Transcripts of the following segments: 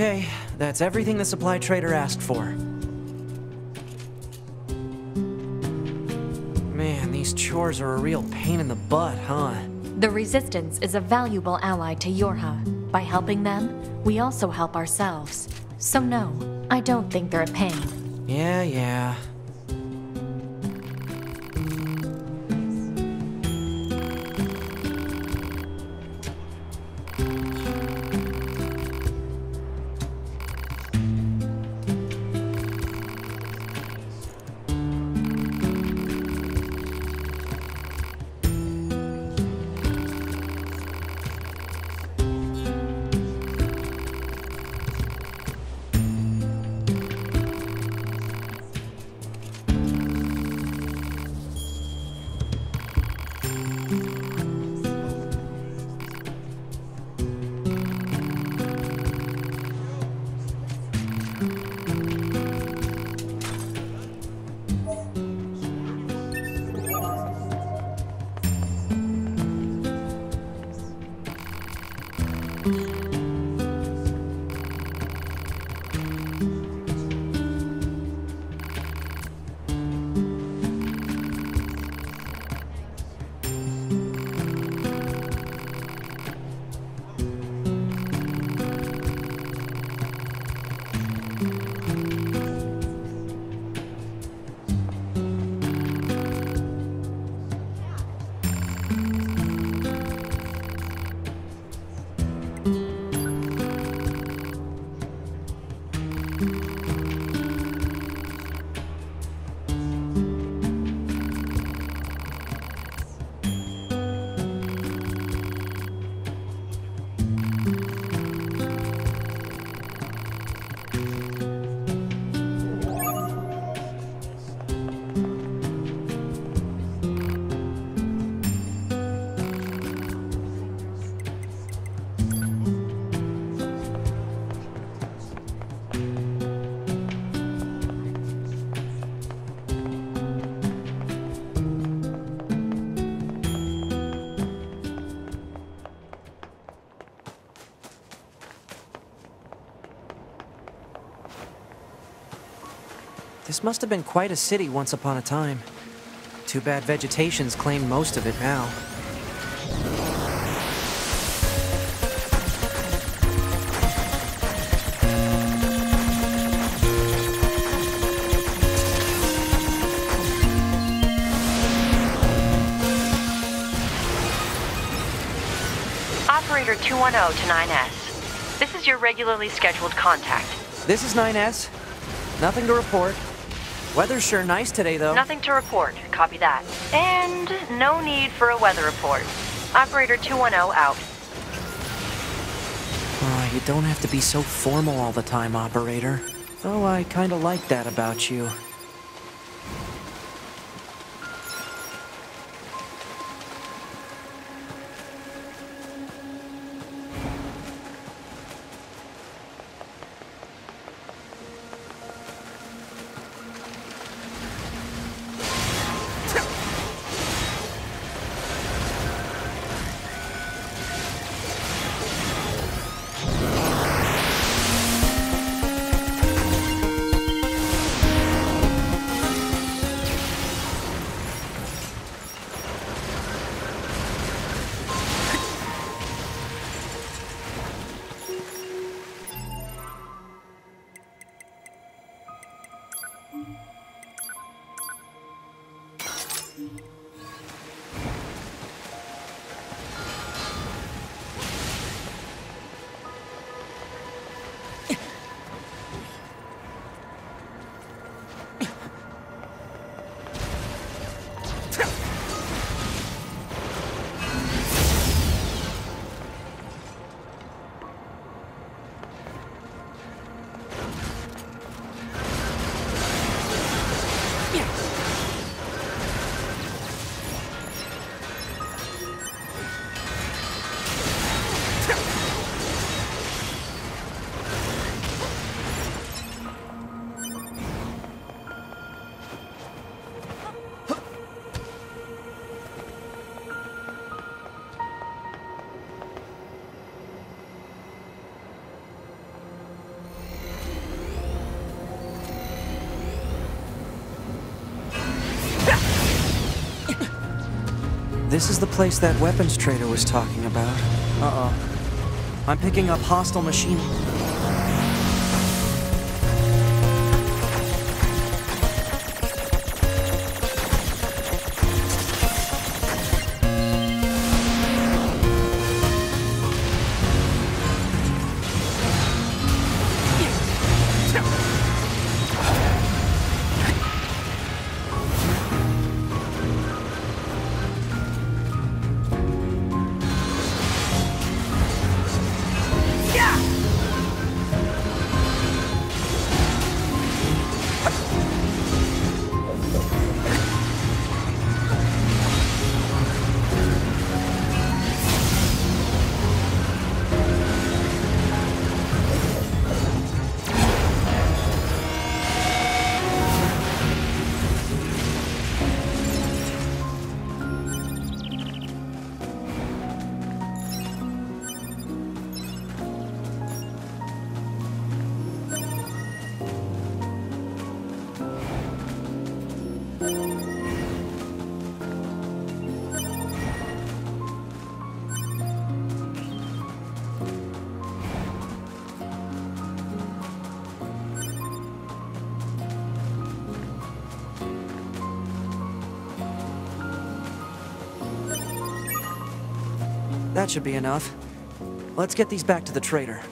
Okay, that's everything the supply trader asked for. Man, these chores are a real pain in the butt, huh? The Resistance is a valuable ally to Yorha. By helping them, we also help ourselves. So no, I don't think they're a pain. Yeah, yeah. This must have been quite a city once upon a time. Too bad vegetation's claimed most of it now. Operator 210 to 9S. This is your regularly scheduled contact. This is 9S. Nothing to report. Weather's sure nice today, though. Nothing to report. Copy that. And no need for a weather report. Operator 210 out. Aw, you don't have to be so formal all the time, operator. Oh, I kinda like that about you. This is the place that weapons trader was talking about. Uh-oh. I'm picking up hostile machinery. Should be enough. Let's get these back to the trader.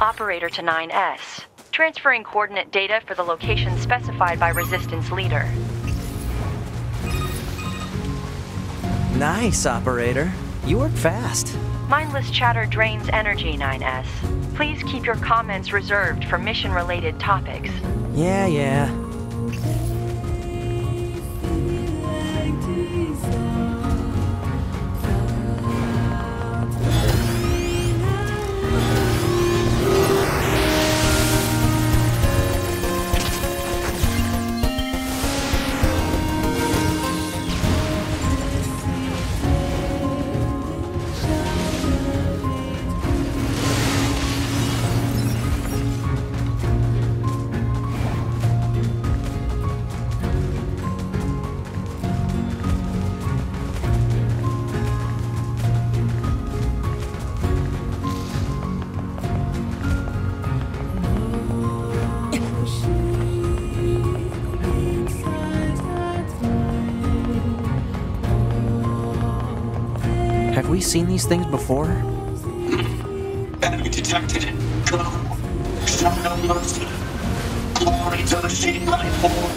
Operator to 9S. Transferring coordinate data for the location specified by Resistance Leader. Nice, operator. You work fast. Mindless chatter drains energy, 9S. Please keep your comments reserved for mission related topics. Yeah, yeah. These things before? Enemy detected. Go. No mercy. Glory to the Force.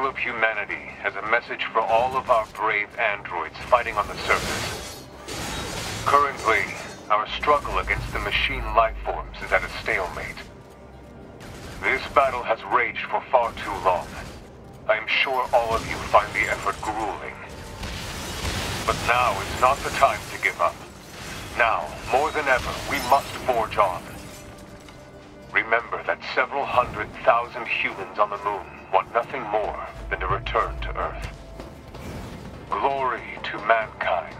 Council of Humanity has a message for all of our brave androids fighting on the surface. Currently, our struggle against the machine life forms is at a stalemate. This battle has raged for far too long. I am sure all of you find the effort grueling. But now is not the time to give up. Now, more than ever, we must forge on. Remember that several hundred thousand humans on the moon want nothing more than to return to Earth. Glory to mankind.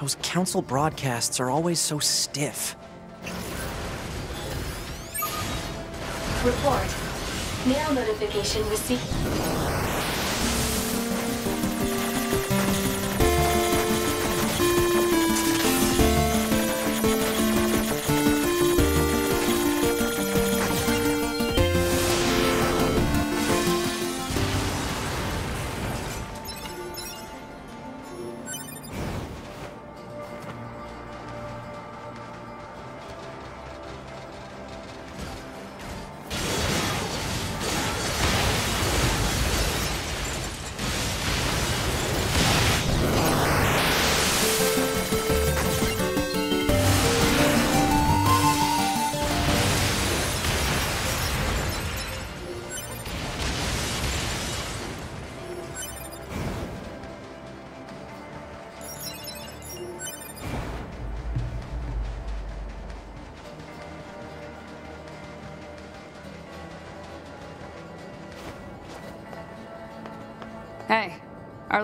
Those council broadcasts are always so stiff. Report. Mail notification received.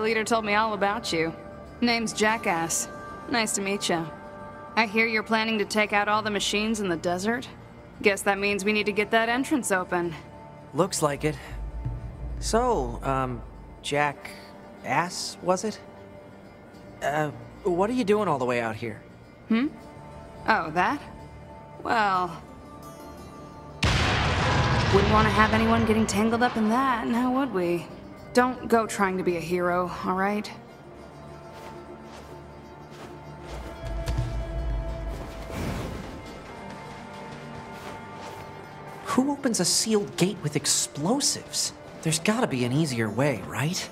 Leader told me all about you. Name's Jackass. Nice to meet you. I hear you're planning to take out all the machines in the desert? Guess that means we need to get that entrance open. Looks like it. So, um, Jack Ass, was it? Uh, what are you doing all the way out here? Hmm? Oh, that? Well... Wouldn't want to have anyone getting tangled up in that, now would we? Don't go trying to be a hero, alright? Who opens a sealed gate with explosives? There's gotta be an easier way, right?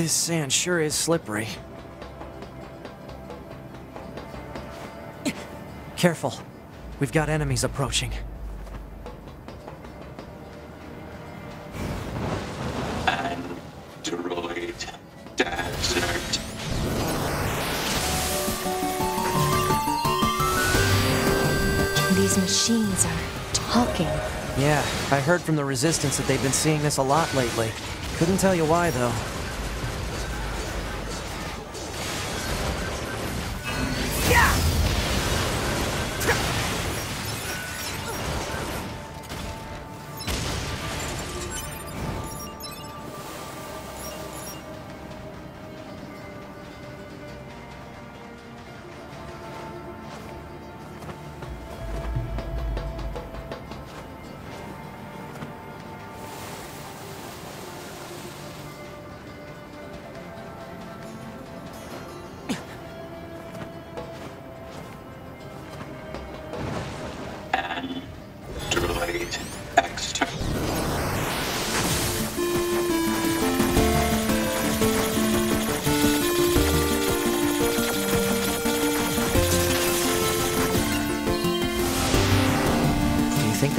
This sand sure is slippery. Careful. We've got enemies approaching. Android Desert. These machines are talking. Yeah, I heard from the Resistance that they've been seeing this a lot lately. Couldn't tell you why, though.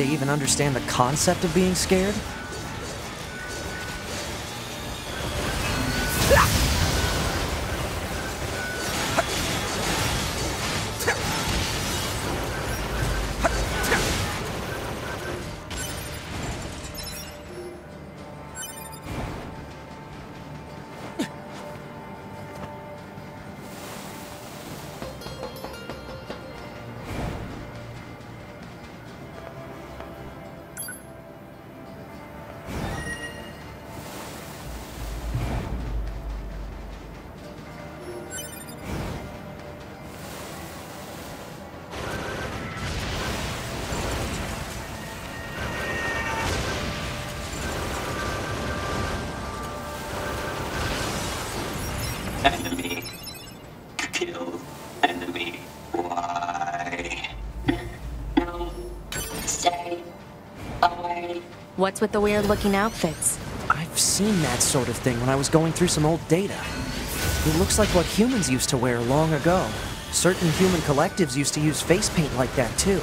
They even understand the concept of being scared? What's with the weird looking outfits? I've seen that sort of thing when I was going through some old data. It looks like what humans used to wear long ago. Certain human collectives used to use face paint like that too.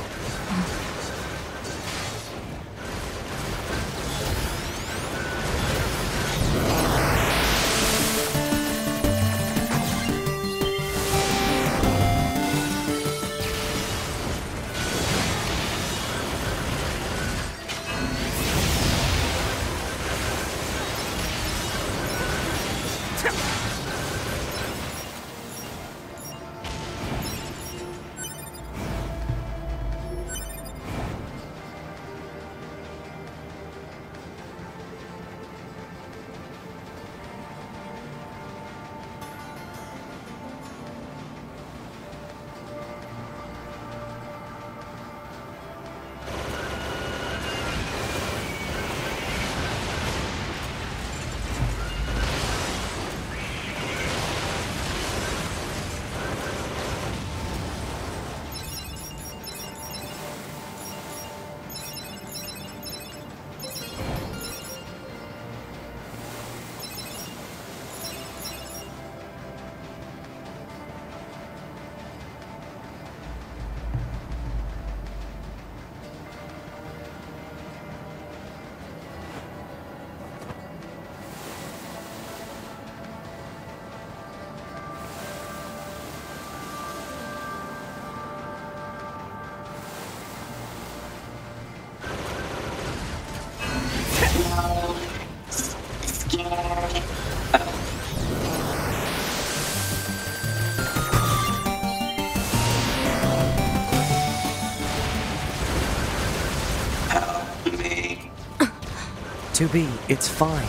2B, it's fine.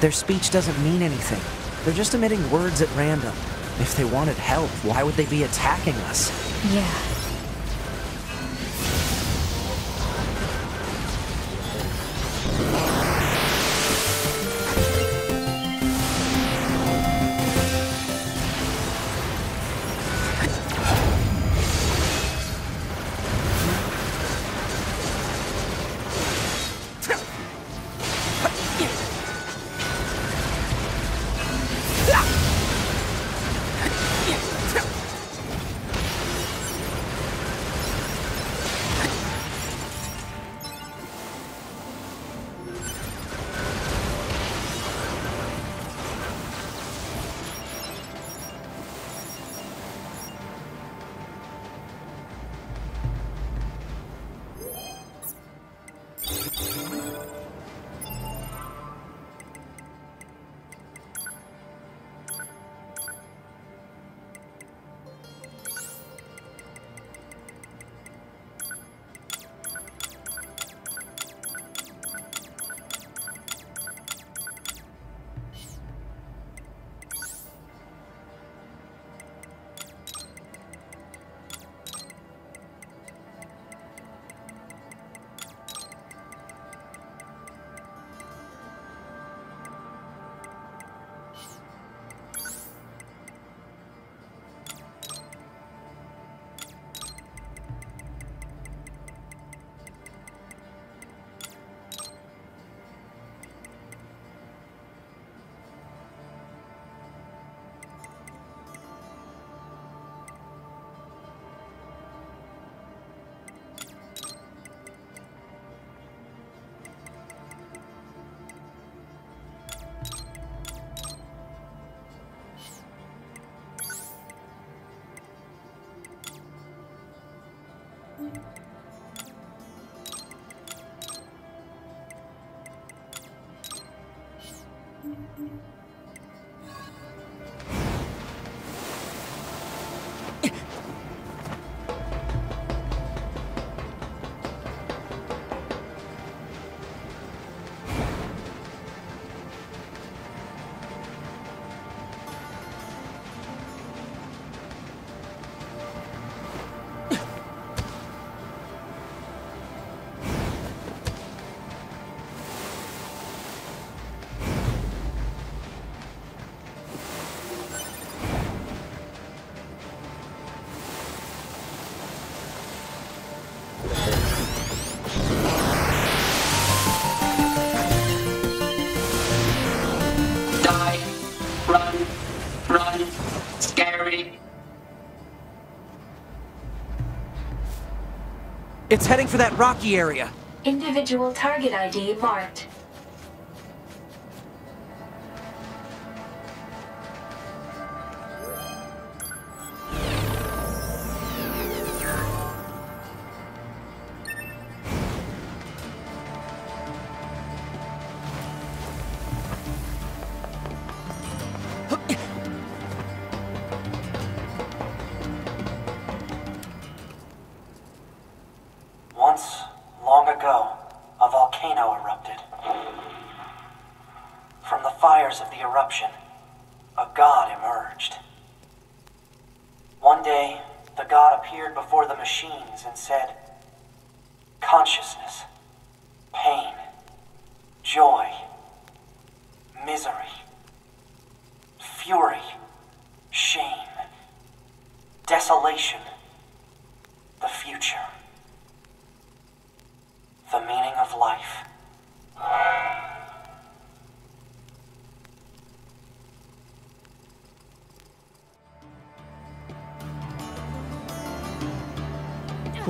Their speech doesn't mean anything. They're just emitting words at random. If they wanted help, why would they be attacking us? Yeah. It's heading for that rocky area. Individual target ID marked.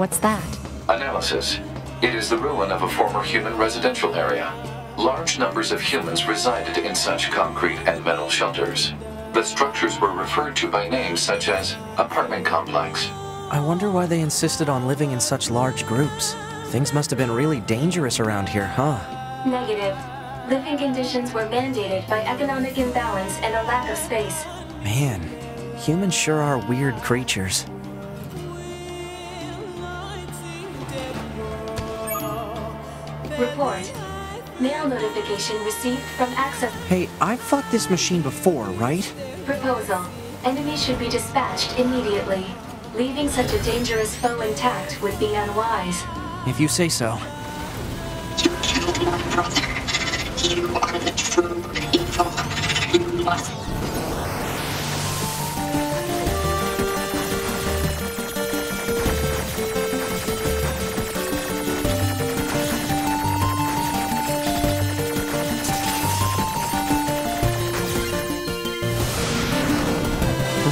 What's that? Analysis. It is the ruin of a former human residential area. Large numbers of humans resided in such concrete and metal shelters. The structures were referred to by names such as apartment complex. I wonder why they insisted on living in such large groups. Things must have been really dangerous around here, huh? Negative. Living conditions were mandated by economic imbalance and a lack of space. Man, humans sure are weird creatures. Report. Mail notification received from Access Hey, I've fought this machine before, right? Proposal. Enemies should be dispatched immediately. Leaving such a dangerous foe intact would be unwise. If you say so. You killed my brother. You are the true evil. You must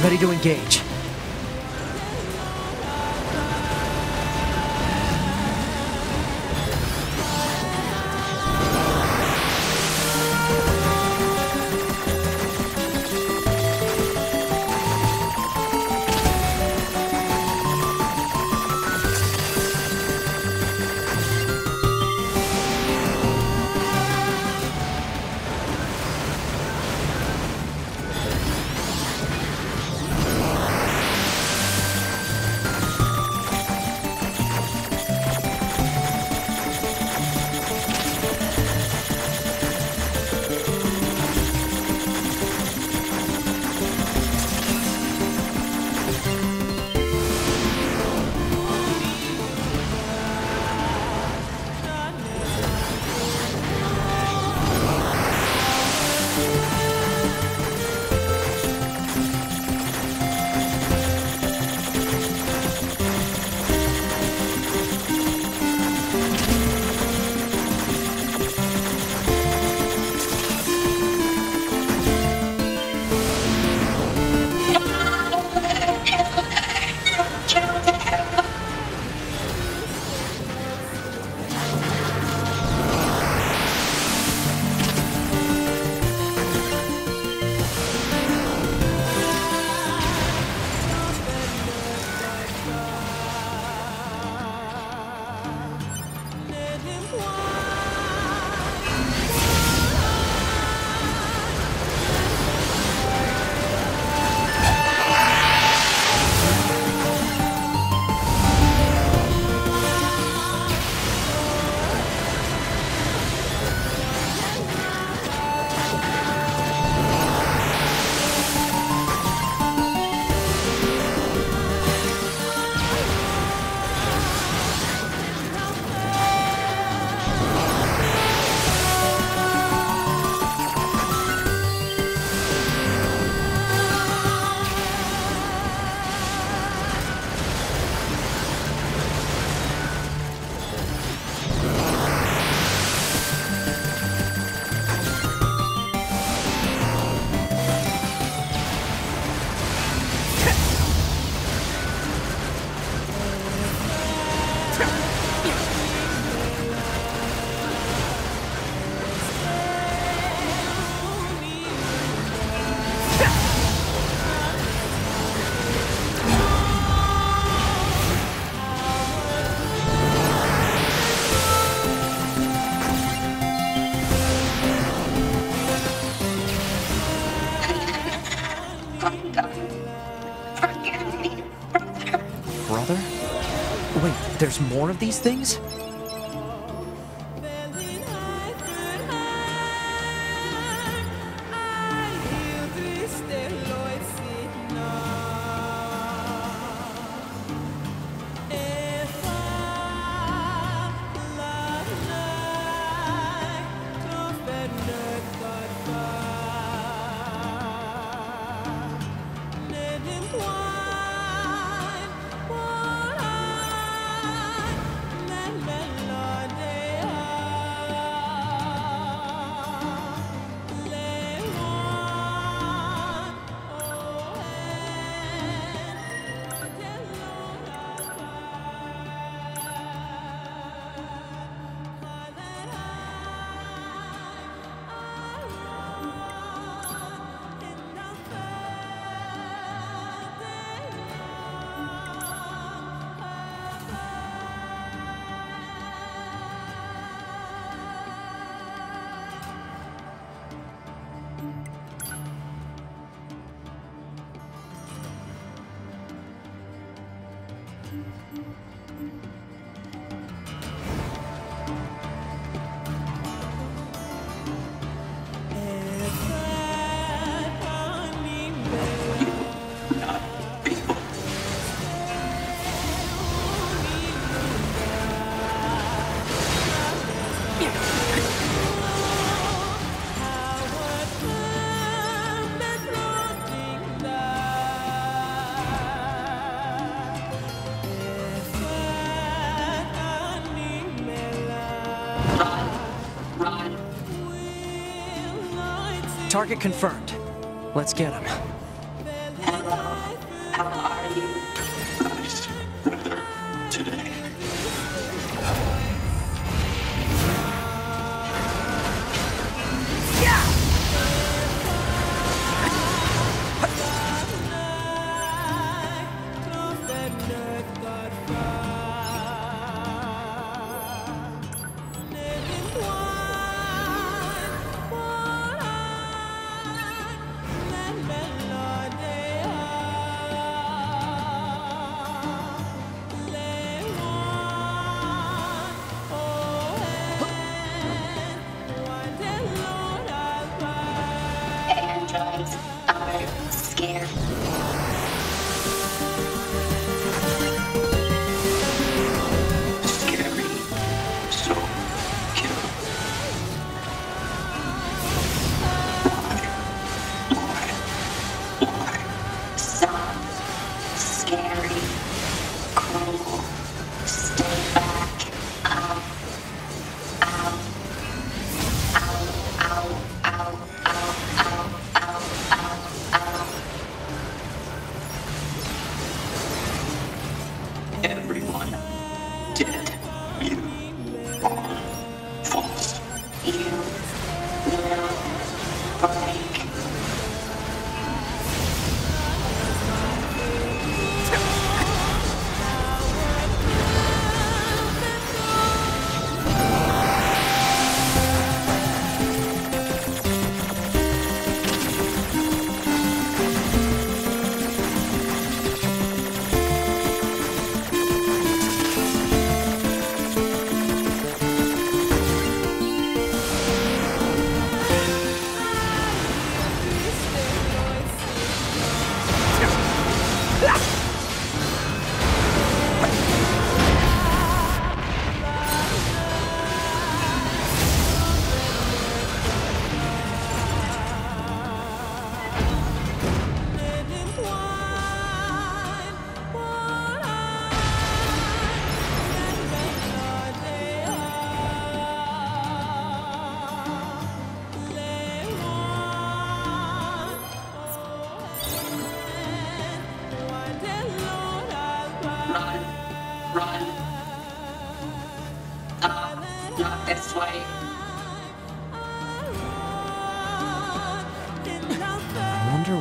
ready to engage. More of these things? Target confirmed. Let's get him.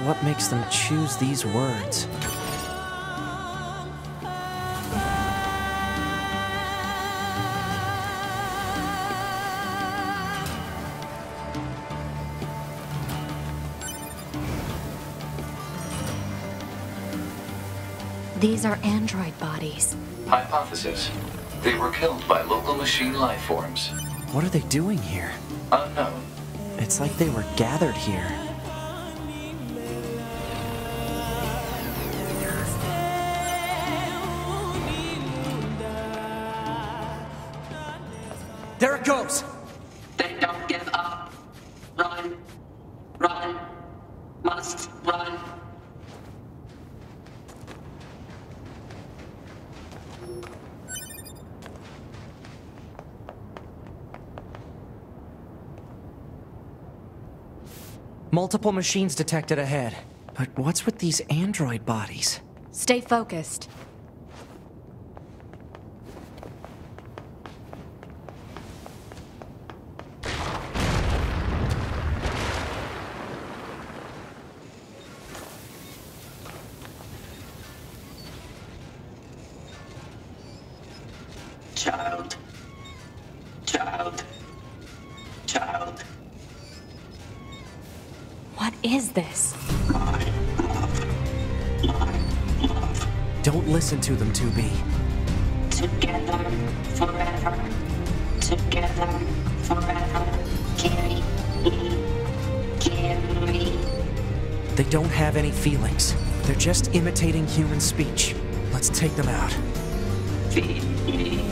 what makes them choose these words? These are android bodies. Hypothesis. They were killed by local machine life forms. What are they doing here? Unknown. It's like they were gathered here. Multiple machines detected ahead. But what's with these android bodies? Stay focused. Child. Child. is this? Don't listen to them, 2B. Together forever. Together forever. Carry me. Carry. They don't have any feelings. They're just imitating human speech. Let's take them out. Feed me.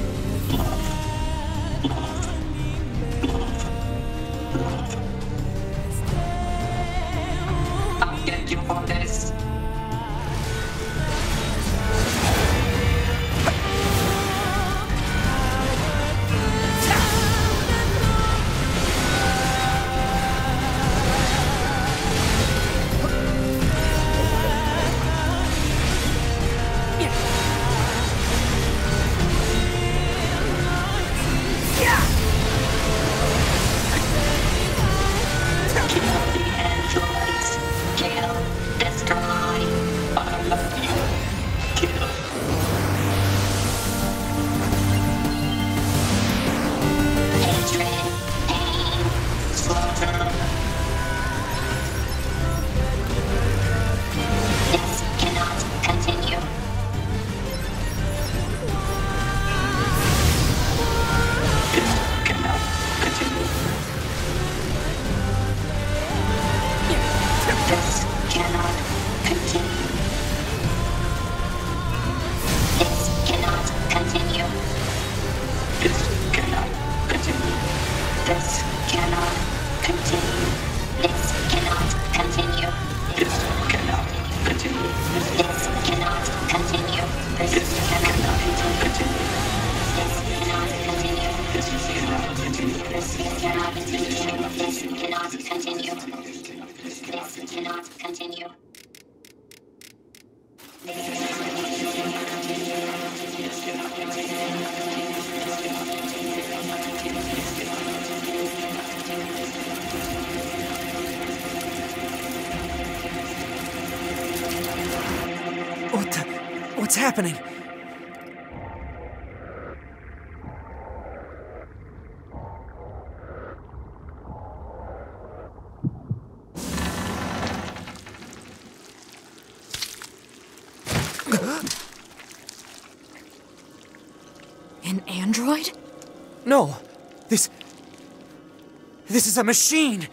This is a machine!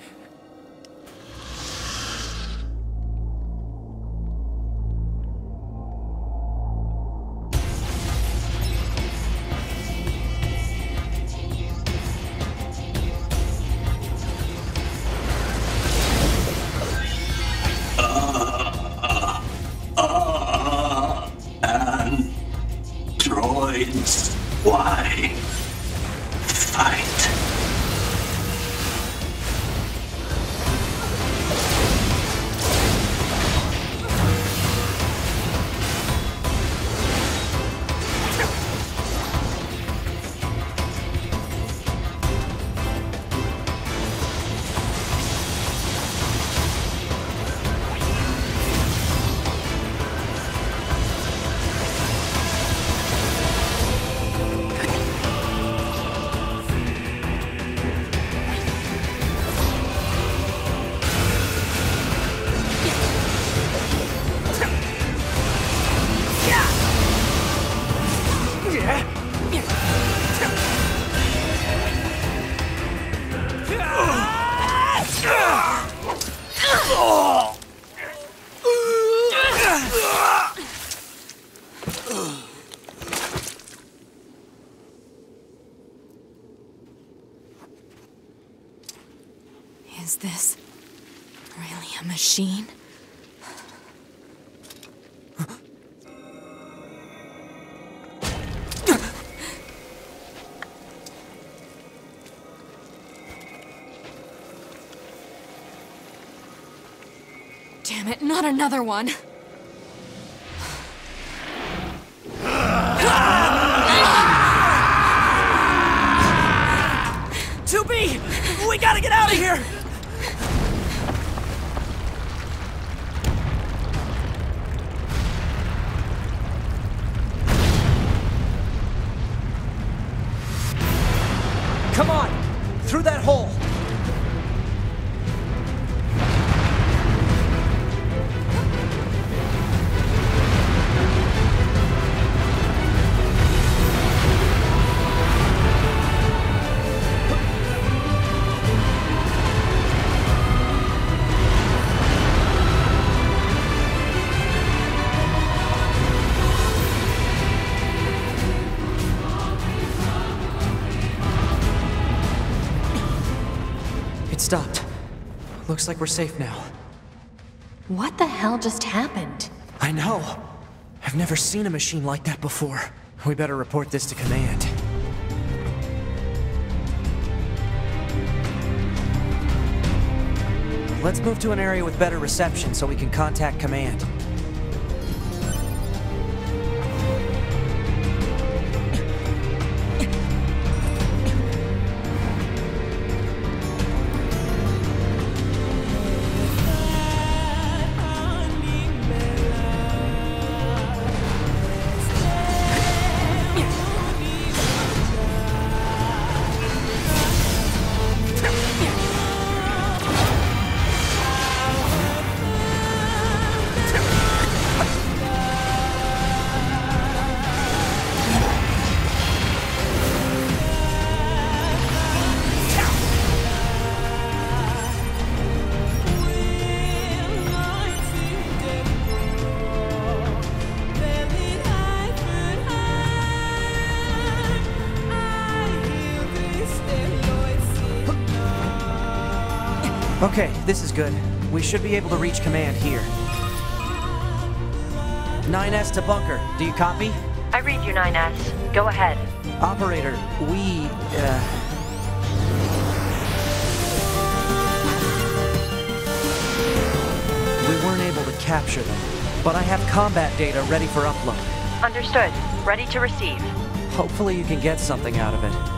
Damn it, not another one. 2B! We gotta get out of here! Come on! Through that hole! Looks like we're safe now. What the hell just happened? I know. I've never seen a machine like that before. We better report this to command. Let's move to an area with better reception so we can contact command. Okay, this is good. We should be able to reach command here. 9S to bunker. Do you copy? I read you, 9S. Go ahead. Operator, we, uh... We weren't able to capture them, but I have combat data ready for upload. Understood. Ready to receive. Hopefully you can get something out of it.